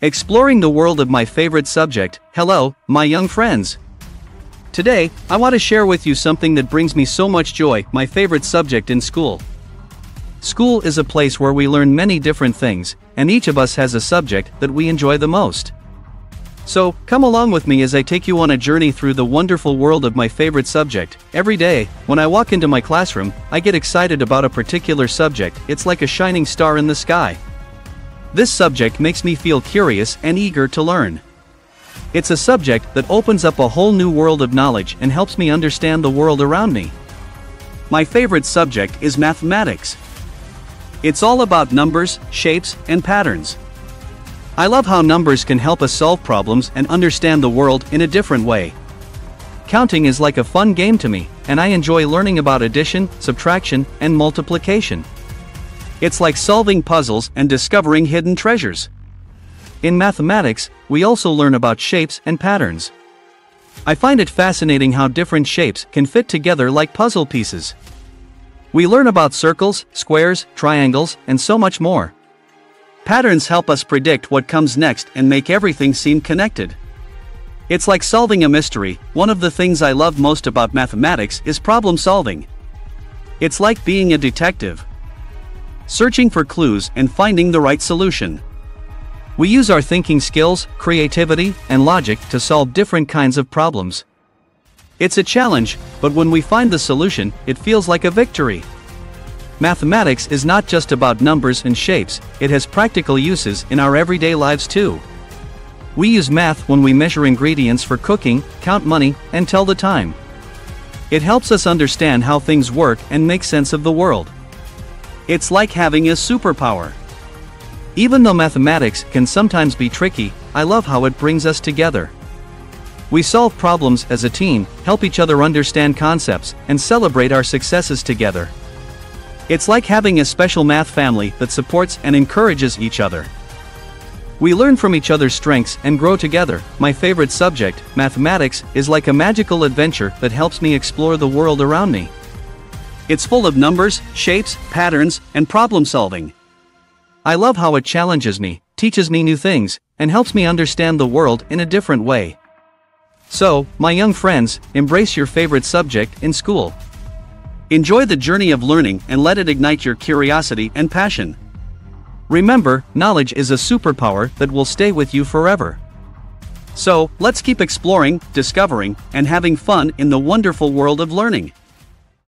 Exploring the world of my favorite subject, hello, my young friends. Today, I want to share with you something that brings me so much joy, my favorite subject in school. School is a place where we learn many different things, and each of us has a subject that we enjoy the most. So, come along with me as I take you on a journey through the wonderful world of my favorite subject. Every day, when I walk into my classroom, I get excited about a particular subject, it's like a shining star in the sky. This subject makes me feel curious and eager to learn. It's a subject that opens up a whole new world of knowledge and helps me understand the world around me. My favorite subject is mathematics. It's all about numbers, shapes, and patterns. I love how numbers can help us solve problems and understand the world in a different way. Counting is like a fun game to me, and I enjoy learning about addition, subtraction, and multiplication. It's like solving puzzles and discovering hidden treasures. In mathematics, we also learn about shapes and patterns. I find it fascinating how different shapes can fit together like puzzle pieces. We learn about circles, squares, triangles, and so much more. Patterns help us predict what comes next and make everything seem connected. It's like solving a mystery, one of the things I love most about mathematics is problem solving. It's like being a detective searching for clues and finding the right solution. We use our thinking skills, creativity, and logic to solve different kinds of problems. It's a challenge, but when we find the solution, it feels like a victory. Mathematics is not just about numbers and shapes, it has practical uses in our everyday lives too. We use math when we measure ingredients for cooking, count money, and tell the time. It helps us understand how things work and make sense of the world. It's like having a superpower. Even though mathematics can sometimes be tricky, I love how it brings us together. We solve problems as a team, help each other understand concepts, and celebrate our successes together. It's like having a special math family that supports and encourages each other. We learn from each other's strengths and grow together. My favorite subject, mathematics, is like a magical adventure that helps me explore the world around me. It's full of numbers, shapes, patterns, and problem solving. I love how it challenges me, teaches me new things, and helps me understand the world in a different way. So, my young friends, embrace your favorite subject in school. Enjoy the journey of learning and let it ignite your curiosity and passion. Remember, knowledge is a superpower that will stay with you forever. So, let's keep exploring, discovering, and having fun in the wonderful world of learning.